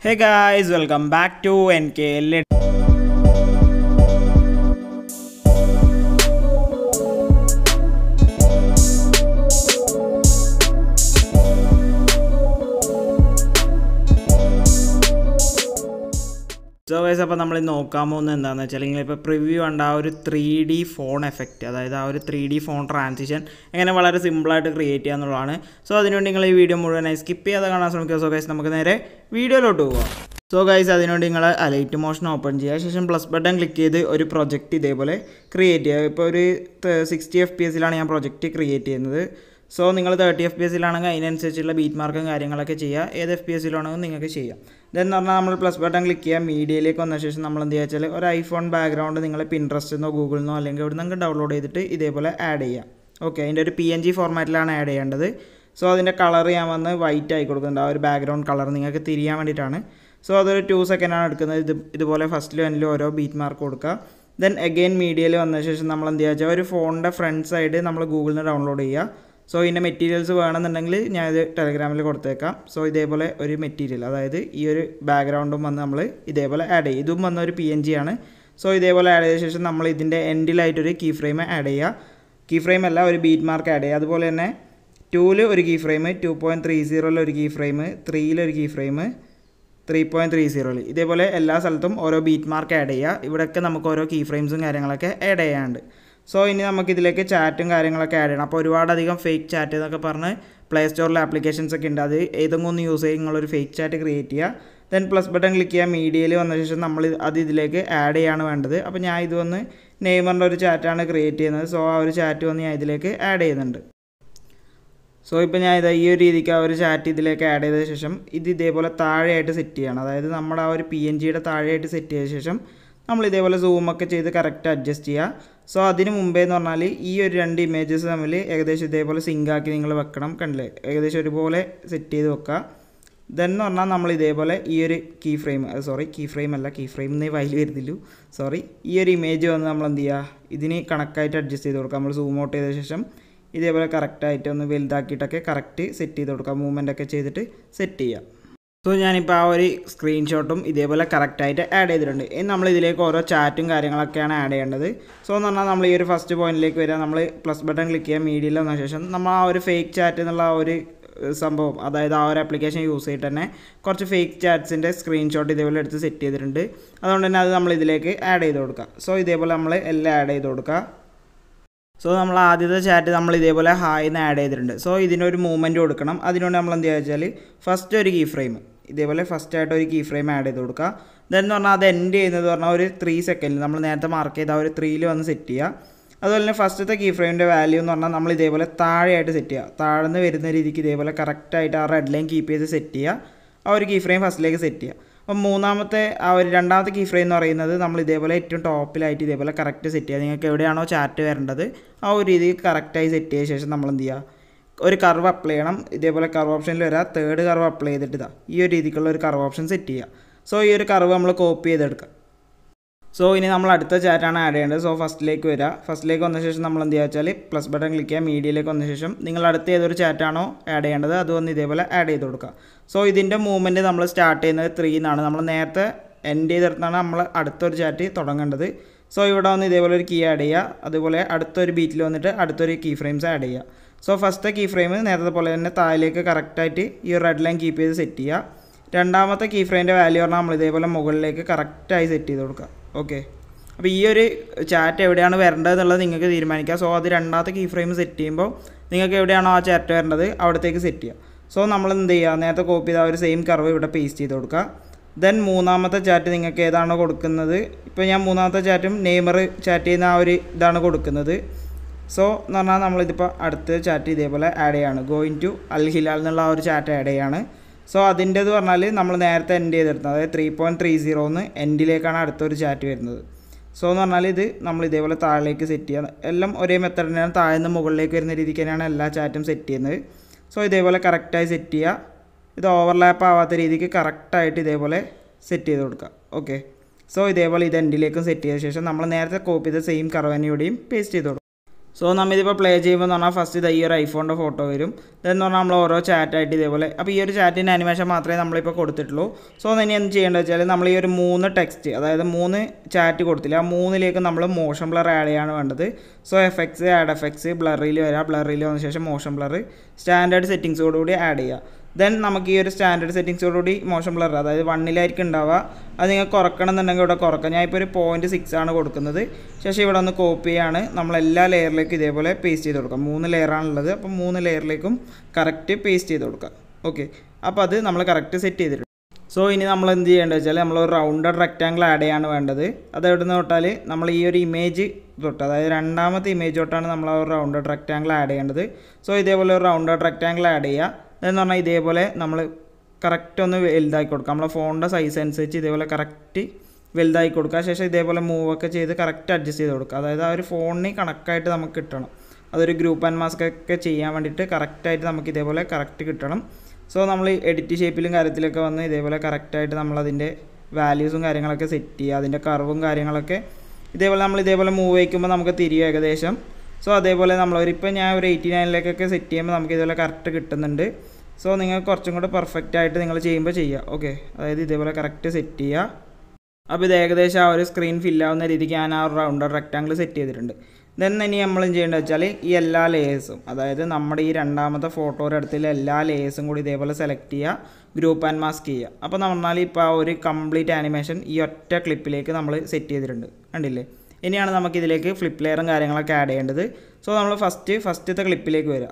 Hey guys, welcome back to NKL. So vice അപ്പോൾ നമ്മൾ നോക്കാൻ പോകുന്നത് എന്താണെന്ന് വെച്ചാൽ നിങ്ങളിപ്പോൾ പ്രിവ്യൂ കണ്ട ആ ഒരു ത്രീ ഡി ഫോൺ എഫക്റ്റ് അതായത് ആ ഒരു ത്രീ ഡി ഫോൺ ട്രാൻസിഷൻ എങ്ങനെ വളരെ സിമ്പിളായിട്ട് ക്രിയേറ്റ് ചെയ്യുക എന്നുള്ളതാണ്. സോ അതിനുവേണ്ടി നിങ്ങൾ ഈ വീഡിയോ മുഴുവനായി സ്കിപ്പ് ചെയ്യാതെ കാണാൻ ശ്രമിക്കുക. സോ ഗൈസ് നമുക്ക് നേരെ വീഡിയോയിലോട്ട് പോകാം സോ ഗൈസ് അതിനുവേണ്ടി നിങ്ങൾ അലൈറ്റ് മോഷൻ ഓപ്പൺ ചെയ്യുക. ശേഷം പ്ലസ് ബട്ടൺ ക്ലിക്ക് ചെയ്ത് ഒരു പ്രൊജക്റ്റ് ഇതേപോലെ ക്രിയേറ്റ് ചെയ്യുക. ഇപ്പോൾ ഒരു സിക്സ്റ്റി എഫ് പി എസിലാണ് ഞാൻ പ്രൊജക്റ്റ് ക്രിയേറ്റ് ചെയ്യുന്നത്. സോ നിങ്ങൾ തേർട്ടി എഫ് പി എസിലാണെങ്കിൽ അതിനനുസരിച്ചുള്ള ബീറ്റ് മാർക്കും കാര്യങ്ങളൊക്കെ ചെയ്യുക. ഏത് എഫ് പി എസിലാണെങ്കിൽ നിങ്ങൾക്ക് ചെയ്യാം. ഇതെന്ന് പറഞ്ഞാൽ നമ്മൾ പ്ലസ് ബട്ടൺ ക്ലിക്ക് ചെയ്യുക. മീഡിയയിലേക്ക് വന്ന ശേഷം നമ്മൾ എന്ത് ചെയ്യുക ഒരു ഐഫോൺ ബാക്ക്ഗ്രൗണ്ട് നിങ്ങൾ പിൻട്രസ്റ്റ് നിന്നോ ഗൂഗിളിൽ നിന്നോ അല്ലെങ്കിൽ ഇവിടെ നിങ്ങൾക്ക് ഡൗൺലോഡ് ചെയ്തിട്ട് ഇതേപോലെ ആഡ് ചെയ്യാം ഓക്കെ അതിന്റെ ഒരു പി എൻ ജി ഫോർമാറ്റിലാണ് ആഡ് ചെയ്യേണ്ടത്. സോ അതിന്റെ കളർ ഞാൻ വന്ന് വൈറ്റ് ആയി കൊടുക്കുന്നുണ്ട്. ആ ഒരു ബാക്ക്ഗ്രൗണ്ട് കളർ നിങ്ങൾക്ക് തിരിയാൻ വേണ്ടിയിട്ടാണ്. സോ അതൊരു ടു സെക്കൻഡാണ് എടുക്കുന്നത്. ഇത് ഇതുപോലെ ഫസ്റ്റിലും എന്നിലും ഓരോ ബീറ്റ് മാർക്ക് കൊടുക്കുക. ദെൻ അഗെയിൻ മീഡിയയിൽ വന്ന ശേഷം നമ്മൾ എന്ത് ചെയ്യുക ഒരു ഫോണിന്റെ ഫ്രണ്ട് സൈഡ് നമ്മൾ ഗൂഗിളിൽ നിന്ന് ഡൗൺലോഡ് ചെയ്യുക. സോ ഇതിന്റെ മെറ്റീരിയൽസ് വേണമെന്നുണ്ടെങ്കിൽ ഞാനിത് ടെലഗ്രാമിൽ കൊടുത്തേക്കാം. സോ ഇതേപോലെ ഒരു മെറ്റീരിയൽ അതായത് ഈ ഒരു ബാക്ക്ഗ്രൗണ്ടും വന്ന് നമ്മൾ ഇതേപോലെ ആഡ് ചെയ്യും. ഇതും വന്ന ഒരു പി എൻ ജി ആണ്. സോ ഇതേപോലെ ആഡ് ചെയ്ത ശേഷം നമ്മൾ ഇതിന്റെ എൻഡിലായിട്ടൊരു കീ ഫ്രെയിം ആഡ് ചെയ്യുക. കീ ഫ്രെയിം അല്ല ഒരു ബീറ്റ് മാർക്ക് ആഡ് ചെയ്യുക. അതുപോലെ തന്നെ ടൂവിൽ ഒരു key frame two point three സീറോയിൽ ഒരു key frame ത്രീയിലൊരു key frame three point three സീറോയിൽ ഇതേപോലെ എല്ലാ സ്ഥലത്തും ഓരോ ബീറ്റ് മാർക്ക് ആഡ് ചെയ്യുക. ഇവിടെയൊക്കെ നമുക്ക് ഓരോ കീ ഫ്രെയിംസും കാര്യങ്ങളൊക്കെ ആഡ് ചെയ്യാനുണ്ട്. സോ ഇനി നമുക്കിതിലേക്ക് ചാറ്റും കാര്യങ്ങളൊക്കെ ആഡ് ചെയ്യണം. അപ്പോൾ ഒരുപാടധികം ഫേക്ക് ചാറ്റ് എന്നൊക്കെ പറഞ്ഞ് പ്ലേ സ്റ്റോറിലെ ആപ്ലിക്കേഷൻസ് ഒക്കെ ഉണ്ട്. അത് ഏതെങ്കിലും ഒന്ന് യൂസ് ചെയ്ത് നിങ്ങളൊരു ഫേക്ക് ചാറ്റ് ക്രിയേറ്റ് ചെയ്യുക. ദെൻ പ്ലസ് ബട്ടൺ ക്ലിക്ക് ചെയ്യുക. മീഡിയയിൽ വന്ന ശേഷം നമ്മൾ അത് ഇതിലേക്ക് ആഡ് ചെയ്യാണ് വേണ്ടത്. അപ്പോൾ ഞാൻ ഇത് വന്ന് നെയ്മറിന്റെ ഒരു ചാറ്റാണ് ക്രിയേറ്റ് ചെയ്യുന്നത്. സോ ആ ഒരു ചാറ്റ് വന്ന് ഞാൻ ഇതിലേക്ക് ആഡ് ചെയ്യുന്നുണ്ട്. സോ ഇപ്പോൾ ഞാൻ ഇത് ഈ ഒരു രീതിക്ക് ആ ഒരു ചാറ്റ് ഇതിലേക്ക് ആഡ് ചെയ്ത ശേഷം ഇത് ഇതേപോലെ താഴെയായിട്ട് സെറ്റ് ചെയ്യണം. അതായത് നമ്മുടെ ആ ഒരു പി എൻ ജിയുടെ താഴെയായിട്ട് സെറ്റ് ചെയ്ത ശേഷം നമ്മൾ ഇതേപോലെ സൂമൊക്കെ ചെയ്ത് കറക്റ്റ് അഡ്ജസ്റ്റ് ചെയ്യുക. സോ അതിന് മുമ്പേ എന്ന് പറഞ്ഞാൽ ഈ ഒരു രണ്ട് ഇമേജസ് തമ്മിൽ ഏകദേശം ഇതേപോലെ സിങ്ക് ആക്കി നിങ്ങൾ വെക്കണം കണ്ടില്ലേ? ഏകദേശം ഒരുപോലെ സെറ്റ് ചെയ്ത് വെക്കുക ദെൻ എന്ന് പറഞ്ഞാൽ നമ്മൾ ഇതേപോലെ ഈ ഒരു key frame sorry key frame അല്ല കീ ഫ്രെയിം എന്നേ വയൽ വരുന്നില്ലു സോറി ഈ ഒരു ഇമേജ് വന്ന് നമ്മൾ എന്ത് ചെയ്യുക ഇതിന് കണക്കായിട്ട് അഡ്ജസ്റ്റ് ചെയ്ത് കൊടുക്കുക നമ്മൾ സൂം ഔട്ട് ചെയ്ത ശേഷം ഇതേപോലെ കറക്റ്റായിട്ട് ഒന്ന് വലുതാക്കിയിട്ടൊക്കെ കറക്റ്റ് സെറ്റ് ചെയ്ത് കൊടുക്കുക മൂവ്മെന്റ് ഒക്കെ ചെയ്തിട്ട് സെറ്റ് ചെയ്യുക സോ ഞാനിപ്പോൾ ആ ഒരു സ്ക്രീൻഷോട്ടും ഇതേപോലെ കറക്റ്റായിട്ട് ആഡ് ചെയ്തിട്ടുണ്ട്. ഇനി നമ്മൾ ഇതിലേക്ക് ഓരോ ചാറ്റും കാര്യങ്ങളൊക്കെയാണ് ആഡ് ചെയ്യേണ്ടത്. സോ എന്ന് പറഞ്ഞാൽ നമ്മൾ ഈ ഒരു ഫസ്റ്റ് പോയിന്റിലേക്ക് വരിക നമ്മൾ പ്ലസ് ബട്ടൺ ക്ലിക്ക് ചെയ്യുക മീഡിയയിൽ വന്ന ശേഷം നമ്മൾ ആ ഒരു ഫേക്ക് ചാറ്റ് എന്നുള്ള ആ ഒരു സംഭവം അതായത് ആ ഒരു ആപ്ലിക്കേഷൻ യൂസ് ചെയ്തിട്ട് തന്നെ കുറച്ച് ഫേക്ക് ചാറ്റ്സിന്റെ സ്ക്രീൻഷോട്ട് ഇതേപോലെ എടുത്ത് സെറ്റ് ചെയ്തിട്ടുണ്ട്. അതുകൊണ്ട് തന്നെ അത് നമ്മൾ ഇതിലേക്ക് ആഡ് ചെയ്ത് കൊടുക്കുക സോ ഇതേപോലെ നമ്മൾ എല്ലാം ആഡ് ചെയ്ത് കൊടുക്കുക സോ നമ്മൾ ആദ്യത്തെ ചാറ്റ് നമ്മൾ ഇതേപോലെ ഹായ് എന്ന് ആഡ് ചെയ്തിട്ടുണ്ട്. സോ ഇതിനൊരു മൂവ്മെന്റ് കൊടുക്കണം. അതിനുകൊണ്ട് നമ്മൾ എന്ത് വെച്ചാൽ ഫസ്റ്റ് ഒരു കീ ഫ്രെയിം ഇതേപോലെ ഫസ്റ്റ് ആയിട്ട് ഒരു കീ ഫ്രെയിം ആഡ് ചെയ്ത് കൊടുക്കുക. ദെൻ എന്ന് പറഞ്ഞാൽ അത് എൻഡ് ചെയ്യുന്നത് പറഞ്ഞാൽ ഒരു ത്രീ സെക്കൻഡിൽ നമ്മൾ നേരത്തെ മാർക്ക് ചെയ്ത ആ ഒരു ത്രീയിൽ വന്ന് സെറ്റ് ചെയ്യുക. അതുപോലെ തന്നെ ഫസ്റ്റത്തെ കീ ഫ്രെയിമിന്റെ വാല്യൂ എന്ന് പറഞ്ഞാൽ നമ്മൾ ഇതേപോലെ താഴെയായിട്ട് സെറ്റ് ചെയ്യുക. താഴ്ന്ന് വരുന്ന രീതിക്ക് ഇതേപോലെ കറക്റ്റായിട്ട് ആ റെഡ് ലൈൻ കീപ്പ് ചെയ്ത് സെറ്റ് ചെയ്യുക. ആ ഒരു കീ ഫ്രെയിം ഫസ്റ്റിലേക്ക് സെറ്റ് ചെയ്യുക. അപ്പം മൂന്നാമത്തെ ആ ഒരു രണ്ടാമത്തെ കീ ഫ്രെയിം എന്ന് പറയുന്നത് നമ്മൾ ഇതേപോലെ ഏറ്റവും ടോപ്പിലായിട്ട് ഇതേപോലെ കറക്റ്റ് സെറ്റ് ചെയ്യുക. നിങ്ങൾക്ക് എവിടെയാണോ ചാറ്റ് വരേണ്ടത് ആ ഒരു രീതിയിൽ കറക്റ്റായി സെറ്റ് ചെയ്ത ശേഷം നമ്മൾ എന്ത് ചെയ്യുക? ഒരു കർവ് അപ്ലൈ ചെയ്യണം. ഇതേപോലെ കർവ് ഓപ്ഷനിൽ വരാം. തേർഡ് കർവ് അപ്ലൈ ചെയ്തിട്ട് ഇതാ ഈ ഒരു രീതിക്കുള്ള ഒരു കർവ് ഓപ്ഷൻ സെറ്റ് ചെയ്യുക. സോ ഈ ഒരു കർവ് നമ്മൾ കോപ്പി ചെയ്തെടുക്കുക. സോ ഇനി നമ്മൾ അടുത്ത ചാറ്റാണ് ആഡ് ചെയ്യേണ്ടത്. സോ ഫസ്റ്റിലേക്ക് വരിക ഫസ്റ്റിലേക്ക് വന്ന ശേഷം നമ്മൾ എന്ത് ചെയ്യുക വെച്ചാൽ പ്ലസ് ബട്ടൺ ക്ലിക്ക് ചെയ്യുക മീഡിയയിലേക്ക് വന്ന ശേഷം നിങ്ങൾ അടുത്ത ഏതൊരു ചാറ്റാണോ ആഡ് ചെയ്യേണ്ടത് അത് വന്ന് ഇതേപോലെ ആഡ് ചെയ്ത് കൊടുക്കുക. സോ ഇതിന്റെ മൂവ്മെന്റ് നമ്മൾ സ്റ്റാർട്ട് ചെയ്യുന്നത് ത്രീ എന്നാണ് നമ്മൾ നേരത്തെ എൻഡ് ചെയ്തെടുത്താണ് നമ്മൾ അടുത്തൊരു ചാറ്റ് തുടങ്ങേണ്ടത്. സോ ഇവിടെ വന്ന് ഇതേപോലെ ഒരു കീ ആഡ് ചെയ്യുക. അതുപോലെ അടുത്തൊരു ബീറ്റിൽ വന്നിട്ട് അടുത്തൊരു കീ ഫ്രെയിംസ് ആഡ് ചെയ്യുക. സോ ഫസ്റ്റ് കീ ഫ്രെയിം നേരത്തെ പോലെ തന്നെ താഴേക്ക് കറക്റ്റായിട്ട് ഈ റെഡ് ലൈൻ കീപ്പ് ചെയ്ത് സെറ്റ് ചെയ്യുക. രണ്ടാമത്തെ കീ ഫ്രെയിമിന്റെ വാല്യൂ പറഞ്ഞാൽ നമ്മൾ ഇതേപോലെ മുകളിലേക്ക് കറക്റ്റായി സെറ്റ് ചെയ്ത് കൊടുക്കുക. ഓക്കെ. അപ്പോൾ ഈ ഒരു ചാറ്റ് എവിടെയാണ് വരേണ്ടത് എന്നുള്ളത് നിങ്ങൾക്ക് തീരുമാനിക്കാം. സോ അത് രണ്ടാമത്തെ കീ ഫ്രെയിം സെറ്റ് ചെയ്യുമ്പോൾ നിങ്ങൾക്ക് എവിടെയാണോ ആ ചാറ്റ് വരേണ്ടത് അവിടത്തേക്ക് സെറ്റ് ചെയ്യാം. സോ നമ്മൾ എന്ത് ചെയ്യുക നേരത്തെ കോപ്പി ചെയ്ത ആ ഒരു സെയിം കർവ് ഇവിടെ പേസ്റ്റ് ചെയ്ത് കൊടുക്കുക ദെൻ മൂന്നാമത്തെ ചാറ്റ് നിങ്ങൾക്ക് ഏതാണോ കൊടുക്കുന്നത്? ഇപ്പോൾ ഞാൻ മൂന്നാമത്തെ ചാറ്റും നെയ്മർ ചാറ്റ് ചെയ്യുന്ന ആ ഒരു ഇതാണ് കൊടുക്കുന്നത്. സോ എന്ന് പറഞ്ഞാൽ നമ്മളിതിപ്പോൾ അടുത്ത ചാറ്റ് ഇതേപോലെ ആഡ് ചെയ്യാണ്. ഗോയിങ് ടു അൽ ഹിലാൽ എന്നുള്ള ആ ഒരു ചാറ്റ് ആഡ് ചെയ്യാണ്. സോ അതിന്റെത് പറഞ്ഞാൽ നമ്മൾ നേരത്തെ എൻഡ് ചെയ്തെടുത്തത് അതായത് ത്രീ പോയിന്റ് ത്രീ സീറോ എന്ന് എൻഡിലേക്കാണ് അടുത്തൊരു ചാറ്റ് വരുന്നത്. സോ എന്ന് പറഞ്ഞാൽ ഇത് നമ്മൾ ഇതേപോലെ താഴേക്ക് സെറ്റ് ചെയ്യുക എല്ലാം ഒരേ മെത്തഡ് തന്നെയാണ്. താഴെ നിന്ന് മുകളിലേക്ക് വരുന്ന രീതിക്ക് തന്നെയാണ് എല്ലാ ചാറ്റും സെറ്റ് ചെയ്യുന്നത്. സോ ഇതേപോലെ കറക്റ്റായി സെറ്റ് ചെയ്യുക ഇത് ഓവർലാപ്പ് ആവാത്ത രീതിക്ക് കറക്റ്റായിട്ട് ഇതേപോലെ സെറ്റ് ചെയ്ത് കൊടുക്കുക ഓക്കെ സോ ഇതേപോലെ ഇത് എൻഡിലേക്കും സെറ്റ് ചെയ്ത ശേഷം നമ്മൾ നേരത്തെ കോപ്പി ചെയ്ത സെയിം കറവനയോടെയും പേസ്റ്റ് ചെയ്ത് കൊടുക്കുക സോ നമ്മളിതിപ്പോൾ പ്ലേ ചെയ്യുമ്പോൾ എന്ന് പറഞ്ഞാൽ ഫസ്റ്റ് ഇത് ഈ ഒരു ഐഫോണിന്റെ ഫോട്ടോ വരും. ഇതെന്ന് പറഞ്ഞാൽ നമ്മൾ ഓരോ ചാറ്റായിട്ട് ഇതേപോലെ അപ്പോൾ ഈ ഒരു ചാറ്റിന്റെ അനിമേഷൻ മാത്രമേ നമ്മളിപ്പോൾ കൊടുത്തിട്ടുള്ളൂ. സോ ഇനി എന്ത് ചെയ്യേണ്ടത് വെച്ചാൽ നമ്മൾ ഈ ഒരു മൂന്ന് ടെക്സ്റ്റ് അതായത് മൂന്ന് ചാറ്റ് കൊടുത്തില്ല ആ മൂന്നിലേക്ക് നമ്മൾ മോഷൻ ബ്ലർ ആഡ് ചെയ്യാണ് വേണ്ടത്. സോ എഫക്ട്സ് ആഡ് എഫക്ട്സ് ബ്ലറിൽ വരാം ബ്ലറിൽ വന്ന ശേഷം മോഷൻ ബ്ലർ സ്റ്റാൻഡേർഡ് സെറ്റിങ്സോടുകൂടി ആഡ് ചെയ്യുക ദെൻ നമുക്ക് ഈ ഒരു സ്റ്റാൻഡേർഡ് സെറ്റിങ്സോടുകൂടി മോശം ബ്ലർ അതായത് വണ്ണിലായിരിക്കും ഉണ്ടാവുക. അത് നിങ്ങൾ കുറക്കണം എന്നുണ്ടെങ്കിൽ ഇവിടെ കുറക്കാം. ഞാൻ ഇപ്പോൾ ഒരു പോയിന്റ് സിക്സ് ആണ് കൊടുക്കുന്നത്. ശേഷം ഇവിടെ ഒന്ന് കോപ്പി ചെയ്യാണ് നമ്മൾ എല്ലാ ലെയറിലേക്കും ഇതേപോലെ പേസ്റ്റ് ചെയ്ത് കൊടുക്കാം. മൂന്ന് ലെയറാണുള്ളത് അപ്പോൾ മൂന്ന് ലെയറിലേക്കും കറക്റ്റ് പേസ്റ്റ് ചെയ്ത് കൊടുക്കാം. ഓക്കെ അപ്പോൾ അത് നമ്മൾ കറക്റ്റ് സെറ്റ് ചെയ്തിട്ടുണ്ട്. സോ ഇനി നമ്മൾ എന്ത് ചെയ്യേണ്ടത് വെച്ചാൽ നമ്മൾ ഒരു റൗണ്ടഡ് റെക്റ്റാങ്കിൾ ആഡ് ചെയ്യാണ് വേണ്ടത്. അത് എവിടെ നിന്ന് തൊട്ടാൽ നമ്മൾ ഈ ഒരു ഇമേജ് തൊട്ട് അതായത് രണ്ടാമത്തെ ഇമേജ് തൊട്ടാണ് നമ്മൾ ആ ഒരു റൗണ്ടഡ് റെക്റ്റാങ്കിൾ ആഡ് ചെയ്യേണ്ടത്. സോ ഇതേപോലെ ഒരു റൗണ്ടഡ് റെക്റ്റാങ്കിൾ ആഡ് ചെയ്യുക എന്ന് പറഞ്ഞാൽ ഇതേപോലെ നമ്മൾ കറക്റ്റ് ഒന്ന് വലുതാക്കി കൊടുക്കുക നമ്മളെ ഫോണിന്റെ സൈസ് അനുസരിച്ച് ഇതേപോലെ കറക്റ്റ് വലുതാക്കി കൊടുക്കുക ശേഷം ഇതേപോലെ മൂവ് ഒക്കെ ചെയ്ത് കറക്റ്റ് അഡ്ജസ്റ്റ് ചെയ്ത് കൊടുക്കുക അതായത് ആ ഒരു ഫോണിന് കണക്കായിട്ട് നമുക്ക് കിട്ടണം. അതൊരു ഗ്രൂപ്പ് ആൻഡ് മാസ്ക് ഒക്കെ ചെയ്യാൻ വേണ്ടിയിട്ട് കറക്റ്റായിട്ട് നമുക്ക് ഇതേപോലെ കറക്റ്റ് കിട്ടണം. സോ നമ്മൾ എഡിറ്റ് ഷേപ്പിലും കാര്യത്തിലൊക്കെ വന്ന് ഇതേപോലെ കറക്റ്റായിട്ട് നമ്മളതിന്റെ വാല്യൂസും കാര്യങ്ങളൊക്കെ സെറ്റ് ചെയ്യുക. അതിന്റെ കർവും കാര്യങ്ങളൊക്കെ ഇതേപോലെ നമ്മൾ ഇതേപോലെ മൂവ് വയ്ക്കുമ്പോൾ നമുക്ക് തിരികെ ഏകദേശം സോ അതേപോലെ നമ്മൾ ഇപ്പോൾ ഞാൻ ഒരു എയ്റ്റി നയനിലേക്കൊക്കെ സെറ്റ് ചെയ്യുമ്പോൾ നമുക്ക് ഇതുപോലെ കറക്റ്റ് കിട്ടുന്നുണ്ട്. സോ നിങ്ങൾ കുറച്ചും കൂടെ പെർഫെക്റ്റ് ആയിട്ട് നിങ്ങൾ ചെയ്യുമ്പോൾ ചെയ്യുക. ഓക്കെ അതായത് ഇതേപോലെ കറക്റ്റ് സെറ്റ് ചെയ്യുക. അപ്പോൾ ഇത് ഏകദേശം ആ ഒരു സ്ക്രീൻ ഫില്ലാവുന്ന രീതിക്ക് ഞാൻ ആ റൗണ്ട് റെക്റ്റാങ്കിൾ സെറ്റ് ചെയ്തിട്ടുണ്ട്. ദെൻ ഇനി നമ്മൾ ചെയ്യേണ്ടത് വെച്ചാൽ ഈ എല്ലാ ലേയേഴ്സും അതായത് നമ്മുടെ ഈ രണ്ടാമത്തെ ഫോട്ടോയുടെ അടുത്തുള്ള എല്ലാ ലേയേഴ്സും കൂടി ഇതേപോലെ സെലക്ട് ചെയ്യുക. ഗ്രൂപ്പ് ആൻഡ് മാസ്ക് ചെയ്യുക. അപ്പോൾ പറഞ്ഞാൽ ഇപ്പോൾ ആ ഒരു കംപ്ലീറ്റ് ആനിമേഷൻ ഈ ഒറ്റ ക്ലിപ്പിലേക്ക് നമ്മൾ സെറ്റ് ചെയ്തിട്ടുണ്ട്. കണ്ടില്ലേ? ഇനിയാണ് നമുക്ക് ഇതിലേക്ക് ഫ്ലിപ്പ് ലെയറും കാര്യങ്ങളൊക്കെ ആഡ് ചെയ്യേണ്ടത്. സോ നമ്മൾ ഫസ്റ്റ് ഫസ്റ്റത്തെ ക്ലിപ്പിലേക്ക് വരിക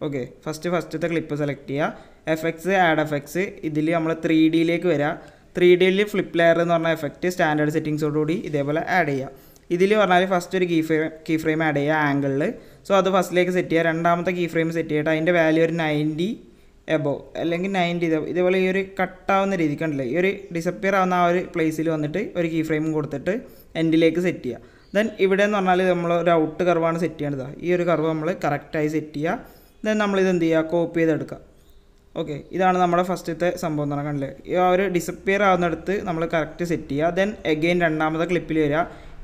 ഓക്കെ ഫസ്റ്റ് ഫസ്റ്റത്തെ ക്ലിപ്പ് സെലക്ട് ചെയ്യുക എഫക്ട്സ് ആഡ് എഫക്ട്സ് ഇതിൽ നമ്മൾ ത്രീ ഡിയിലേക്ക് വരിക ത്രീ ഡിയിൽ ഫ്ലിപ്പ് ലെയർ എന്ന് പറഞ്ഞ എഫക്റ്റ് സ്റ്റാൻഡേർഡ് സെറ്റിങ്സോടുകൂടി ഇതേപോലെ ആഡ് ചെയ്യുക ഇതിൽ പറഞ്ഞാൽ ഫസ്റ്റ് ഒരു key frame key frame add ചെയ്യുക ആംഗിളിൽ സോ അത് ഫസ്റ്റിലേക്ക് സെറ്റ് ചെയ്യുക രണ്ടാമത്തെ കീ ഫ്രെയിം സെറ്റ് ചെയ്തിട്ട് അതിന്റെ വാല്യൂ ഒരു നയന്റി എബോ അല്ലെങ്കിൽ നയന്റി ഇതേപോലെ ഈ ഒരു കട്ടാവുന്ന രീതി കണ്ടില്ലേ? ഈ ഒരു ഡിസപ്പിയർ ആവുന്ന ആ ഒരു പ്ലേസിൽ വന്നിട്ട് ഒരു കീ ഫ്രെയിം കൊടുത്തിട്ട് എൻഡിലേക്ക് സെറ്റ് ചെയ്യുക ദെൻ ഇവിടെ എന്ന് പറഞ്ഞാൽ നമ്മൾ ഒരു ഔട്ട് കർവാണ് സെറ്റ് ചെയ്യേണ്ടത് ഈ ഒരു കർവ് നമ്മൾ കറക്റ്റായി സെറ്റ് ചെയ്യുക ദെൻ നമ്മളിത് എന്ത് ചെയ്യുക കോപ്പി ചെയ്തെടുക്കുക ഓക്കെ ഇതാണ് നമ്മുടെ ഫസ്റ്റത്തെ സംഭവം എന്ന് പറഞ്ഞാൽ കണ്ടില്ലേ? ഈ ആ ഒരു ഡിസപ്പിയർ ആവുന്നിടത്ത് നമ്മൾ കറക്റ്റ് സെറ്റ് ചെയ്യുക ദെൻ എഗെയിൻ രണ്ടാമത്തെ ക്ലിപ്പിൽ വരിക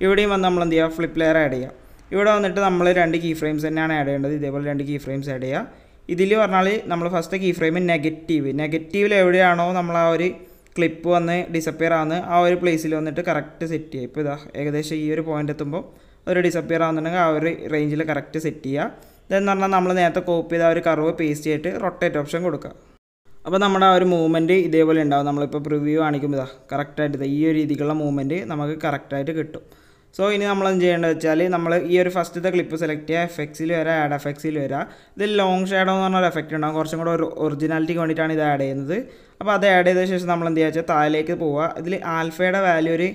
ഇവിടെയും വന്ന് നമ്മൾ എന്ത് ചെയ്യുക ഫ്ലിപ്പ് ലെയർ ആഡ് ചെയ്യുക ഇവിടെ വന്നിട്ട് നമ്മൾ രണ്ട് കീ ഫ്രെയിംസ് തന്നെയാണ് ആഡ് ചെയ്യേണ്ടത്. ഇതേപോലെ രണ്ട് കീ ഫ്രെയിംസ് ആഡ് ചെയ്യുക ഇതിൽ പറഞ്ഞാൽ നമ്മൾ ഫസ്റ്റ് കീ ഫ്രെയിം നെഗറ്റീവ് നെഗറ്റീവിൽ എവിടെയാണോ നമ്മൾ ആ ഒരു ക്ലിപ്പ് വന്ന് ഡിസപ്പിയർ ആവുന്ന ആ ഒരു പ്ലേസിൽ വന്നിട്ട് കറക്റ്റ് സെറ്റ് ചെയ്യുക. ഇപ്പോൾ ഇതാ ഏകദേശം ഈ ഒരു പോയിന്റ് എത്തുമ്പോൾ ഒരു ഡിസപ്പിയർ ആവുന്നുണ്ടെങ്കിൽ ആ ഒരു റേഞ്ചിൽ കറക്റ്റ് സെറ്റ് ചെയ്യുക. ഇതെന്ന് പറഞ്ഞാൽ നമ്മൾ നേരത്തെ കോപ്പി ചെയ്ത ആ ഒരു കർവ് പേസ്റ്റ് ചെയ്തിട്ട് റൊട്ടേറ്റ് ഓപ്ഷൻ കൊടുക്കുക. അപ്പോൾ നമ്മുടെ ആ ഒരു മൂവ്മെന്റ് ഇതേപോലെ ഉണ്ടാവും. നമ്മളിപ്പോൾ പ്രിവ്യൂ കാണിക്കുമ്പോൾ ഇതാ കറക്റ്റായിട്ട് ഈ ഒരു രീതിക്കുള്ള മൂവ്മെന്റ് നമുക്ക് കറക്റ്റായിട്ട് കിട്ടും. സോ ഇനി നമ്മൾ എന്ത് ചെയ്യേണ്ടത് വെച്ചാൽ നമ്മൾ ഈ ഒരു ഫസ്റ്റത്തെ ക്ലിപ്പ് സെലക്ട് ചെയ്യുക. എഫക്ട്സിൽ വരാം ആഡ് എഫക്ട്സിൽ വരാം. ഇതിൽ ലോങ് ഷാഡോ എന്ന് പറഞ്ഞൊരു എഫക്റ്റ് ഉണ്ടാകും കുറച്ചും കൂടെ ഒരു ഒറിജിനാലിറ്റിക്ക് വേണ്ടിയിട്ടാണ് ഇത് ആഡ് ചെയ്യുന്നത്. അപ്പോൾ അത് ആഡ് ചെയ്ത ശേഷം നമ്മൾ എന്ത് ചെയ്യുക താഴേക്ക് പോവുക. ഇതിൽ ആൽഫയുടെ വാല്യൂ ഒരു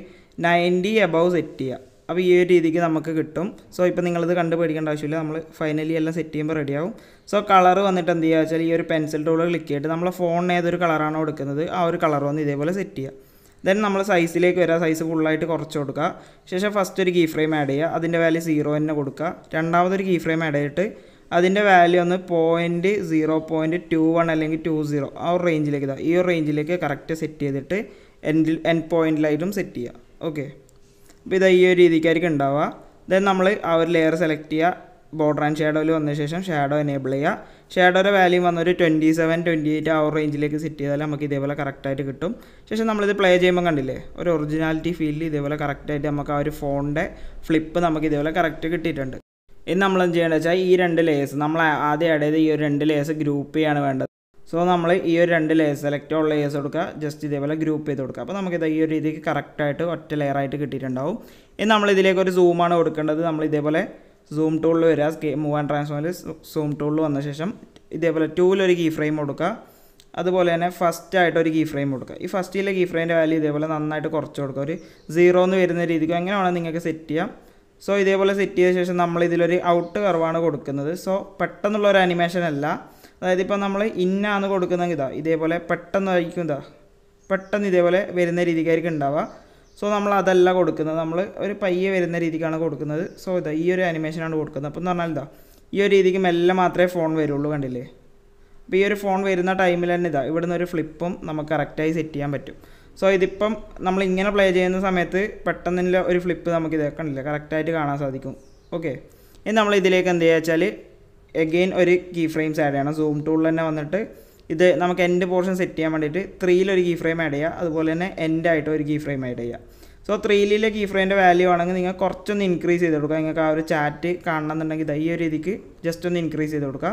നയന്റി എബവ് സെറ്റ് ചെയ്യുക. അപ്പോൾ ഈ ഒരു രീതിക്ക് നമുക്ക് കിട്ടും. സോ ഇപ്പോൾ നിങ്ങളിത് കണ്ട് പേടിക്കേണ്ട ആവശ്യമില്ല. നമ്മൾ ഫൈനലി എല്ലാം സെറ്റ് ചെയ്യുമ്പോൾ റെഡിയാവും സോ കളർ വന്നിട്ട് എന്ത് ചെയ്യുക വെച്ചാൽ ഈ ഒരു പെൻസിൽ ടൂൾ ക്ലിക്ക് ചെയ്തിട്ട് നമ്മൾ ഫോണിന് ഏതൊരു കളറാണോ എടുക്കുന്നത് ആ ഒരു കളർ വന്ന് ഇതേപോലെ സെറ്റ് ചെയ്യുക. ദെൻ നമ്മൾ സൈസിലേക്ക് വരിക സൈസ് ഫുള്ളായിട്ട് കുറച്ച് കൊടുക്കുക. ശേഷം ഫസ്റ്റ് ഒരു കീ ഫ്രെയിം ആഡ് ചെയ്യുക. അതിന്റെ വാല്യൂ സീറോ തന്നെ കൊടുക്കുക. രണ്ടാമതൊരു കീ ഫ്രെയിം ആഡ് ചെയ്തിട്ട് അതിന്റെ വാല്യൂ ഒന്ന് point zero point two one അല്ലെങ്കിൽ ടു സീറോ ആ ഒരു റേഞ്ചിലേക്ക് ഇതാ. ഈ ഒരു റേഞ്ചിലേക്ക് കറക്റ്റ് സെറ്റ് ചെയ്തിട്ട് എൻഡിൽ എൻ പോയിന്റിലായിട്ടും സെറ്റ് ചെയ്യുക. ഓക്കെ അപ്പോൾ ഇതാ ഈ ഒരു രീതിക്കായിരിക്കും ഉണ്ടാവുക. ദെൻ നമ്മൾ ആ ഒരു ലെയർ സെലക്ട് ചെയ്യുക. ബോർഡർ ആൻഡ് ഷാഡോയിൽ വന്ന ശേഷം ഷാഡോ എനേബിൾ ചെയ്യുക. ഷാഡോയുടെ വാല്യൂ വന്ന ഒരു ട്വന്റി സെവൻ ട്വന്റി എയ്റ്റ് ആ റേഞ്ചിലേക്ക് സെറ്റ് ചെയ്താൽ നമുക്ക് ഇതേപോലെ കറക്റ്റായിട്ട് കിട്ടും. ശേഷം നമ്മളിത് പ്ലേ ചെയ്യുമ്പോൾ കണ്ടില്ലേ ഒരു ഒറിജിനാലിറ്റി ഫീലിൽ ഇതേപോലെ കറക്റ്റായിട്ട് നമുക്ക് ആ ഒരു ഫോണിന്റെ ഫ്ലിപ്പ് നമുക്ക് ഇതേപോലെ കറക്റ്റ് കിട്ടിയിട്ടുണ്ട്. ഇനി നമ്മൾ എന്ത് ചെയ്യേണ്ടത് വെച്ചാൽ ഈ രണ്ട് ലേയേഴ്സ് നമ്മൾ ആദ്യം ആഡ് ഈ ഒരു രണ്ട് ലേയേഴ്സ് ഗ്രൂപ്പ് ചെയ്യാണ് വേണ്ടത്. സോ നമ്മൾ ഈ ഒരു രണ്ട് ലേസ് സെലക്ട് ഉള്ള ലേയേഴ്സ് കൊടുക്കുക ജസ്റ്റ് ഇതേപോലെ ഗ്രൂപ്പ് ചെയ്ത് കൊടുക്കുക. അപ്പോൾ നമുക്കിത് ഈ ഒരു രീതിക്ക് കറക്റ്റായിട്ട് ഒറ്റ ലെയറായിട്ട് കിട്ടിയിട്ടുണ്ടാവും. ഇനി നമ്മൾ ഇതിലേക്ക് ഒരു സൂമാണ് കൊടുക്കേണ്ടത്. നമ്മൾ ഇതേപോലെ സൂം ടൂളിൽ വരിക സ്കേ മൂവ് ആൻഡ് ട്രാൻസ്ഫോമിൽ സൂം ടൂളിൽ വന്ന ശേഷം ഇതേപോലെ ടൂലൊരു കീ ഫ്രെയിം കൊടുക്കുക അതുപോലെ തന്നെ ഫസ്റ്റ് ആയിട്ട് ഒരു കീ ഫ്രെയിം കൊടുക്കുക ഈ ഫസ്റ്റിലെ കീ ഫ്രെയിമിന്റെ വാല്യൂ ഇതേപോലെ നന്നായിട്ട് കുറച്ച് കൊടുക്കുക ഒരു സീറോ എന്ന് വരുന്ന രീതിക്ക് എങ്ങനെ വേണം നിങ്ങൾക്ക് സെറ്റ് ചെയ്യാം. സോ ഇതേപോലെ സെറ്റ് ചെയ്ത ശേഷം നമ്മൾ ഇതിലൊരു ഔട്ട് കർവാണ് കൊടുക്കുന്നത്. സോ പെട്ടെന്നുള്ള ഒരു അനിമേഷൻ അല്ല. അതായത് ഇപ്പോൾ നമ്മൾ ഇന്നാന്ന് കൊടുക്കുന്നെങ്കിൽ ഇതാ ഇതേപോലെ പെട്ടെന്നായിരിക്കും ഇതാ. പെട്ടെന്ന് ഇതേപോലെ വരുന്ന രീതിക്കായിരിക്കും ഉണ്ടാവുക സോ നമ്മൾ അതല്ല കൊടുക്കുന്നത്. നമ്മൾ ഒരു പയ്യെ വരുന്ന രീതിക്കാണ് കൊടുക്കുന്നത്. സോ ഇതാ ഈ ഒരു അനിമേഷനാണ് കൊടുക്കുന്നത്. അപ്പോൾ എന്ന് പറഞ്ഞാൽ ഇതാ ഈ ഒരു രീതിക്ക് മെല്ലെ മാത്രമേ ഫോൺ വരുള്ളൂ കണ്ടില്ലേ? അപ്പോൾ ഈ ഒരു ഫോൺ വരുന്ന ടൈമിൽ തന്നെ ഇതാ ഇവിടുന്ന് ഒരു ഫ്ലിപ്പും നമുക്ക് കറക്റ്റായി സെറ്റ് ചെയ്യാൻ പറ്റും. സോ ഇതിപ്പം നമ്മൾ ഇങ്ങനെ പ്ലേ ചെയ്യുന്ന സമയത്ത് പെട്ടെന്നുള്ള ഒരു ഫ്ലിപ്പ് നമുക്ക് ഇത് കണ്ടില്ല കറക്റ്റായിട്ട് കാണാൻ സാധിക്കും. ഓക്കെ ഇനി നമ്മൾ ഇതിലേക്ക് എന്ത് ചെയ്യുക വെച്ചാൽ എഗെയിൻ ഒരു കീ ഫ്രെയിംസ് ആഡ് ചെയ്യണം സൂം ടൂളിൽ തന്നെ വന്നിട്ട് ഇത് നമുക്ക് എൻഡ് പോർഷൻ സെറ്റ് ചെയ്യാൻ വേണ്ടിയിട്ട് ത്രീയിലൊരു കീ ഫ്രെയിം ആഡ് ചെയ്യുക അതുപോലെ തന്നെ എൻഡ് ആയിട്ട് ഒരു കീ ഫ്രെയിം ആഡ് ചെയ്യുക. സോ ത്രീയിലെ കീ ഫ്രെയിമിന്റെ വാല്യൂ ആണെങ്കിൽ നിങ്ങൾ കുറച്ചൊന്ന് ഇൻക്രീസ് ചെയ്ത് കൊടുക്കുക. നിങ്ങൾക്ക് ആ ഒരു ചാറ്റ് കാണണമെന്നുണ്ടെങ്കിൽ ഈ ഒരു രീതിക്ക് ജസ്റ്റ് ഒന്ന് ഇൻക്രീസ് ചെയ്ത് കൊടുക്കുക.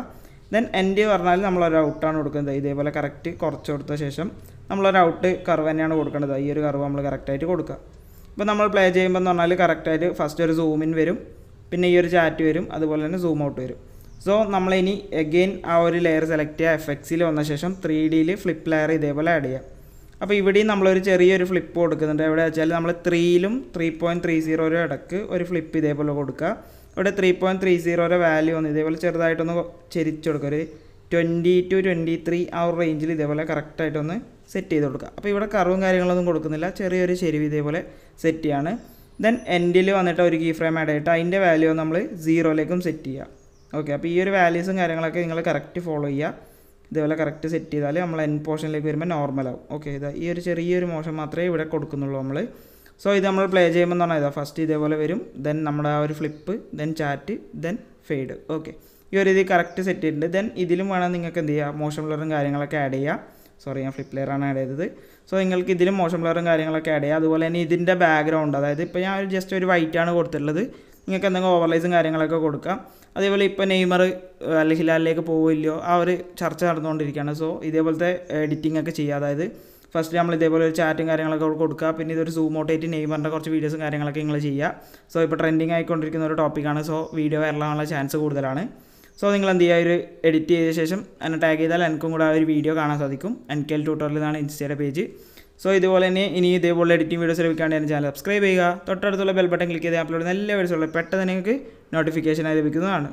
ദെൻ എൻഡ് പറഞ്ഞാൽ നമ്മളൊരു ഔട്ടാണ് കൊടുക്കുന്നത്. ഇതേപോലെ കറക്റ്റ് കുറച്ച് കൊടുത്ത ശേഷം നമ്മളൊരു ഔട്ട് കർവ് തന്നെയാണ് കൊടുക്കേണ്ടത്. ഈ ഒരു കർവ് നമ്മൾ കറക്റ്റായിട്ട് കൊടുക്കുക. ഇപ്പോൾ നമ്മൾ പ്ലേ ചെയ്യുമ്പോൾ എന്ന് പറഞ്ഞാൽ കറക്റ്റായിട്ട് ഫസ്റ്റ് ഒരു സൂമിൻ വരും. പിന്നെ ഈ ഒരു ചാറ്റ് വരും. അതുപോലെ തന്നെ സൂം ഔട്ട് വരും. സോ നമ്മളിനി എഗെയിൻ ആ ഒരു ലെയർ സെലക്ട് ചെയ്യുക എഫ് എക്സിൽ വന്ന ശേഷം ത്രീ ഡിയിൽ ഫ്ലിപ്പ് ലെയർ ഇതേപോലെ ആഡ് ചെയ്യാം. അപ്പോൾ ഇവിടെയും നമ്മളൊരു ചെറിയൊരു ഫ്ലിപ്പ് കൊടുക്കുന്നുണ്ട്. എവിടെ വെച്ചാൽ നമ്മൾ ത്രീയിലും ത്രീ പോയിന്റ് ത്രീ സീറോയുടെ ഇടയ്ക്ക് ഒരു ഫ്ലിപ്പ് ഇതേപോലെ കൊടുക്കുക ഇവിടെ ത്രീ പോയിന്റ് ത്രീ സീറോയുടെ വാല്യൂ ഒന്ന് ഇതേപോലെ ചെറുതായിട്ടൊന്ന് ചെരിച്ചു കൊടുക്കുക ഒരു ട്വന്റി ടു ട്വന്റി ത്രീ ആ ഒരു റേഞ്ചിൽ ഇതേപോലെ കറക്റ്റായിട്ടൊന്ന് സെറ്റ് ചെയ്ത് കൊടുക്കുക അപ്പോൾ ഇവിടെ കറവും കാര്യങ്ങളൊന്നും കൊടുക്കുന്നില്ല. ചെറിയൊരു ചെരിവ് ഇതേപോലെ സെറ്റ് ചെയ്യാണ്. ദെൻ എൻഡിൽ വന്നിട്ട് ഒരു കീ ഫ്രെയിം ആഡ് ചെയ്തിട്ട് അതിന്റെ വാല്യൂ നമ്മൾ സീറോയിലേക്കും സെറ്റ് ചെയ്യുക ഓക്കെ അപ്പോൾ ഈ ഒരു വാല്യൂസും കാര്യങ്ങളൊക്കെ നിങ്ങൾ കറക്റ്റ് ഫോളോ ചെയ്യുക. ഇതേപോലെ കറക്റ്റ് സെറ്റ് ചെയ്താൽ നമ്മൾ എൻ പോർഷനിലേക്ക് വരുമ്പോൾ നോർമൽ ആവും. ഓക്കെ ഇതാ ഈ ഒരു ചെറിയൊരു മോഷൻ മാത്രമേ ഇവിടെ കൊടുക്കുന്നുള്ളൂ നമ്മൾ സോ ഇത് നമ്മൾ പ്ലേ ചെയ്യുമ്പോൾ പറഞ്ഞാൽ ഇതാ ഫസ്റ്റ് ഇതേപോലെ വരും ദെൻ നമ്മുടെ ആ ഒരു flip then chat then fade okay ഈ ഒരു ഇത് കറക്റ്റ് സെറ്റ് ചെയ്തിട്ടുണ്ട്. ദെൻ ഇതിലും വേണം നിങ്ങൾക്ക് എന്ത് ചെയ്യുക മോഷൻ ബ്ലറും കാര്യങ്ങളൊക്കെ ആഡ് ചെയ്യുക സോറി ഞാൻ ഫ്ലിപ്പ് ലെയറാണ് ആഡ് ചെയ്തത്. സോ നിങ്ങൾക്ക് ഇതിലും മോഷൻ ബ്ലറും കാര്യങ്ങളൊക്കെ ആഡ് ചെയ്യുക അതുപോലെ തന്നെ ഇതിന്റെ ബാക്ക്ഗ്രൗണ്ട് അതായത് ഇപ്പോൾ ഞാൻ ജസ്റ്റ് ഒരു വൈറ്റ് ആണ് കൊടുത്തിട്ടുള്ളത്. നിങ്ങൾക്ക് എന്തെങ്കിലും ഓവർലൈസും കാര്യങ്ങളൊക്കെ കൊടുക്കാം. അതേപോലെ ഇപ്പോൾ നെയ്മർ അല്ലെങ്കിൽ ഹിലാലിലേക്ക് പോവില്ലയോ ആ ഒരു ചർച്ച നടന്നുകൊണ്ടിരിക്കുകയാണ്. സോ ഇതേപോലത്തെ എഡിറ്റിംഗ് ഒക്കെ ചെയ്യുക. അതായത് ഫസ്റ്റ് നമ്മൾ ഇതേപോലെ ഒരു ചാറ്റും കാര്യങ്ങളൊക്കെ കൊടുക്കുക. പിന്നെ ഇതൊരു സൂം ഔട്ടായിട്ട് നെയ്മറിന്റെ കുറച്ച് വീഡിയോസും കാര്യങ്ങളൊക്കെ നിങ്ങൾ ചെയ്യുക. സോ ഇപ്പോൾ ട്രെൻഡിങ് ആയിക്കൊണ്ടിരിക്കുന്ന ഒരു ടോപ്പിക്കാണ് സോ വീഡിയോ വൈറലാകാനുള്ള ചാൻസ് കൂടുതലാണ്. സോ നിങ്ങൾ എന്ത് ചെയ്യുക? ഒരു എഡിറ്റ് ചെയ്ത ശേഷം എന്നെ ടാഗ് ചെയ്താൽ എനിക്കും കൂടെ ആ ഒരു വീഡിയോ കാണാൻ സാധിക്കും. എൻ കെ എൽ ട്യൂട്ടോറിയൽ എന്നാണ് ഇൻസ്റ്റയുടെ പേജ്. സോ ഇതുപോലെ തന്നെ ഇനി ഇതേപോലെ എഡിറ്റിംഗ് വീഡിയോസ് ലഭിക്കാണ്ട് എന്റെ ചാനൽ സബ്സ്ക്രൈബ് ചെയ്യുക. തൊട്ടടുത്തുള്ള ബെൽ ബട്ടൺ ക്ലിക്ക് ചെയ്ത് അപ്ലോഡ് നല്ല വീഡിയോസുള്ള പെട്ടെന്ന് നിങ്ങൾക്ക് നോട്ടിഫിക്കേഷനായി ലഭിക്കുന്നതാണ്.